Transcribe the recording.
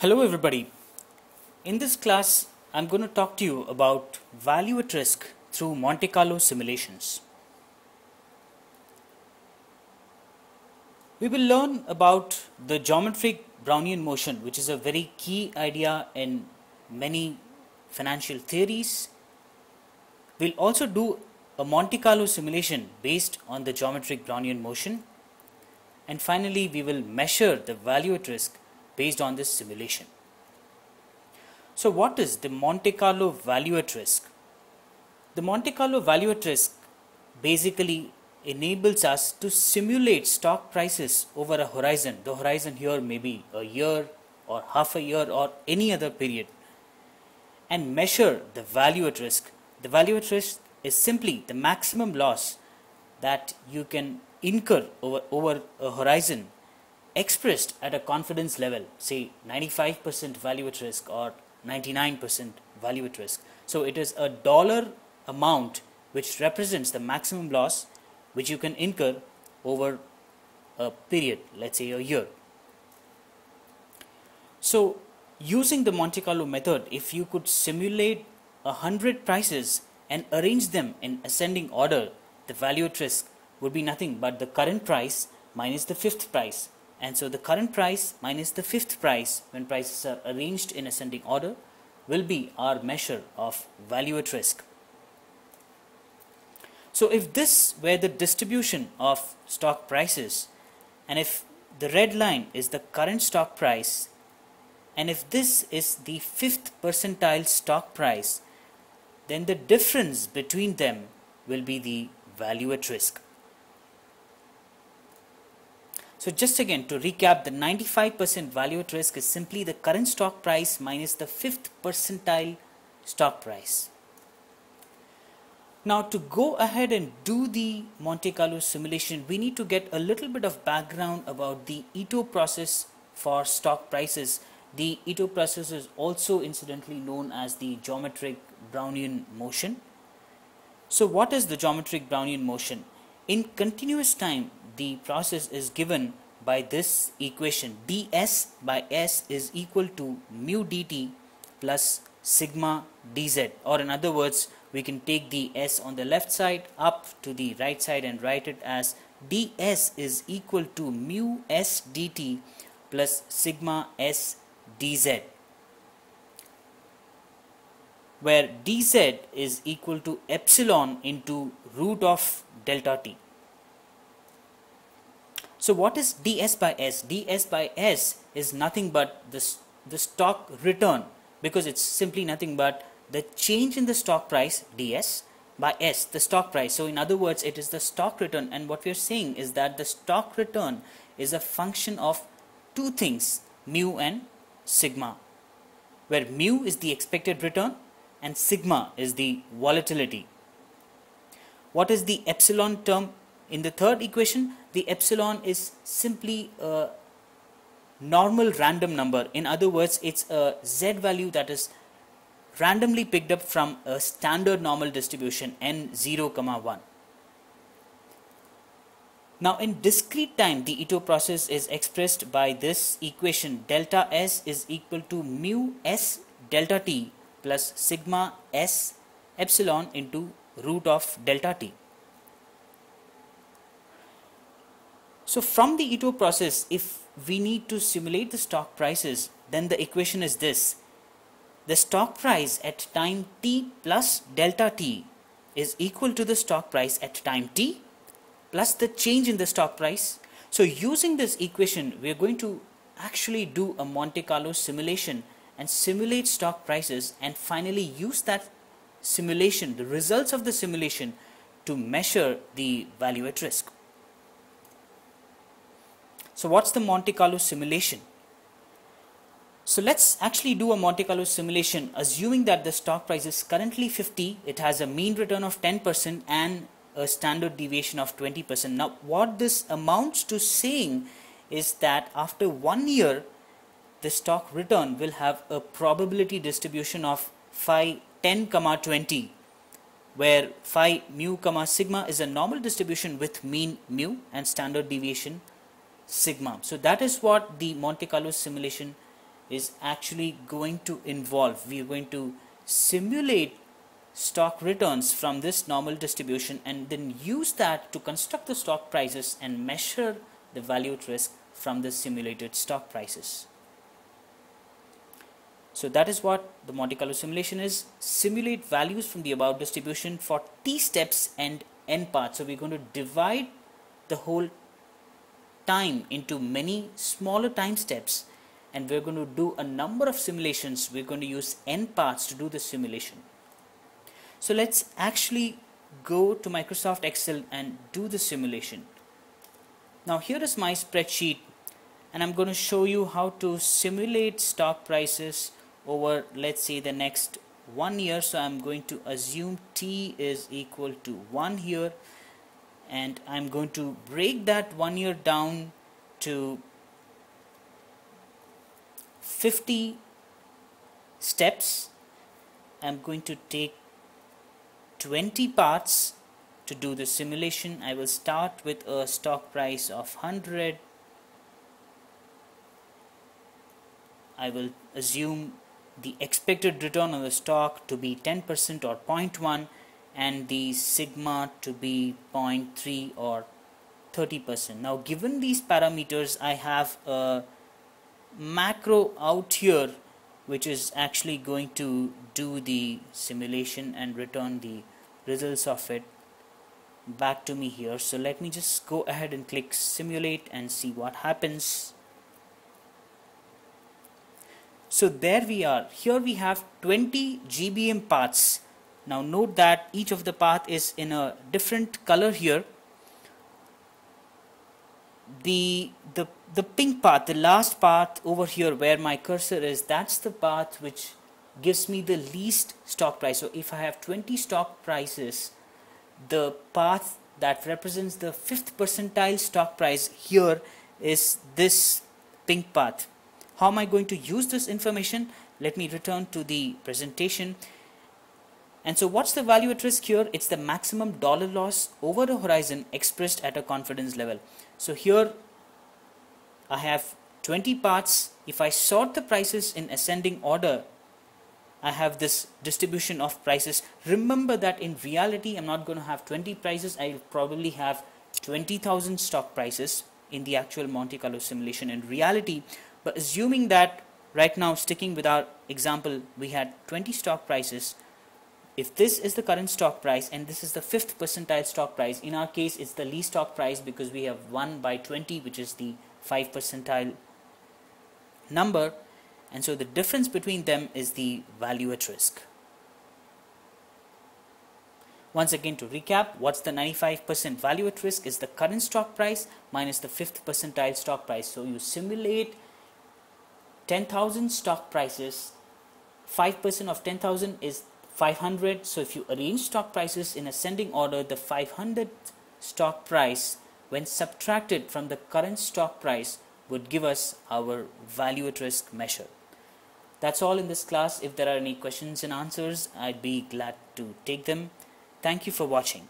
Hello everybody. In this class, I'm going to talk to you about value at risk through Monte Carlo simulations. We will learn about the geometric Brownian motion, which is a very key idea in many financial theories. We'll also do a Monte Carlo simulation based on the geometric Brownian motion. And finally, we will measure the value at risk based on this simulation. So what is the Monte Carlo value at risk? The Monte Carlo value at risk basically enables us to simulate stock prices over a horizon. The horizon here may be a year or half a year or any other period and measure the value at risk. The value at risk is simply the maximum loss that you can incur over, over a horizon expressed at a confidence level, say 95% value at risk or 99% value at risk. So it is a dollar amount which represents the maximum loss which you can incur over a period, let's say a year. So using the Monte Carlo method, if you could simulate a hundred prices and arrange them in ascending order, the value at risk would be nothing but the current price minus the fifth price and so the current price minus the fifth price when prices are arranged in ascending order will be our measure of value at risk. So if this were the distribution of stock prices and if the red line is the current stock price and if this is the fifth percentile stock price then the difference between them will be the value at risk. So just again to recap the 95% value at risk is simply the current stock price minus the fifth percentile stock price. Now to go ahead and do the Monte Carlo simulation we need to get a little bit of background about the Ito process for stock prices. The Ito process is also incidentally known as the geometric Brownian motion. So what is the geometric Brownian motion? In continuous time the process is given by this equation. Ds by s is equal to mu dt plus sigma dz. Or in other words we can take the s on the left side up to the right side and write it as ds is equal to mu s dt plus sigma s dz. Where dz is equal to epsilon into root of delta t so what is ds by s? ds by s is nothing but the, the stock return because it's simply nothing but the change in the stock price ds by s the stock price. So in other words it is the stock return. And what we are saying is that the stock return is a function of two things mu and sigma where mu is the expected return and sigma is the volatility. What is the epsilon term in the third equation the epsilon is simply a normal random number. In other words, it's a z value that is randomly picked up from a standard normal distribution n0, comma 1. Now in discrete time, the Ito process is expressed by this equation delta S is equal to mu S delta T plus sigma S epsilon into root of delta T. So from the Ito process, if we need to simulate the stock prices, then the equation is this. The stock price at time t plus delta t is equal to the stock price at time t plus the change in the stock price. So using this equation, we are going to actually do a Monte Carlo simulation and simulate stock prices and finally use that simulation, the results of the simulation to measure the value at risk. So what's the Monte Carlo simulation? So let's actually do a Monte Carlo simulation assuming that the stock price is currently 50, it has a mean return of 10% and a standard deviation of 20%. Now what this amounts to saying is that after one year the stock return will have a probability distribution of phi 10 comma 20 where phi mu comma sigma is a normal distribution with mean mu and standard deviation sigma. So that is what the Monte Carlo simulation is actually going to involve, we are going to simulate stock returns from this normal distribution and then use that to construct the stock prices and measure the value at risk from the simulated stock prices. So that is what the Monte Carlo simulation is. Simulate values from the above distribution for t steps and n paths. So we're going to divide the whole time into many smaller time steps and we're going to do a number of simulations. We're going to use n paths to do the simulation. So let's actually go to Microsoft Excel and do the simulation. Now here is my spreadsheet and I'm going to show you how to simulate stock prices over let's say the next one year so I'm going to assume T is equal to 1 here and I'm going to break that one year down to 50 steps. I'm going to take 20 paths to do the simulation. I will start with a stock price of 100 I will assume the expected return on the stock to be 10% or 0.1 and the sigma to be 0.3 or 30%. Now given these parameters I have a macro out here which is actually going to do the simulation and return the results of it back to me here so let me just go ahead and click simulate and see what happens so there we are. Here we have 20 GBM paths. Now note that each of the path is in a different color here. The, the, the pink path, the last path over here where my cursor is, that's the path which gives me the least stock price. So if I have 20 stock prices, the path that represents the fifth percentile stock price here is this pink path how am I going to use this information? Let me return to the presentation. And so what's the value at risk here? It's the maximum dollar loss over the horizon expressed at a confidence level. So here I have 20 paths. If I sort the prices in ascending order, I have this distribution of prices. Remember that in reality, I'm not going to have 20 prices. I'll probably have 20,000 stock prices in the actual Monte Carlo simulation. In reality, but assuming that right now sticking with our example we had 20 stock prices if this is the current stock price and this is the fifth percentile stock price in our case it's the least stock price because we have 1 by 20 which is the 5 percentile number. And so the difference between them is the value at risk. Once again to recap what's the 95% value at risk is the current stock price minus the fifth percentile stock price. So you simulate 10,000 stock prices. 5% of 10,000 is 500 so if you arrange stock prices in ascending order the 500 stock price when subtracted from the current stock price would give us our value at risk measure. That's all in this class. If there are any questions and answers I'd be glad to take them. Thank you for watching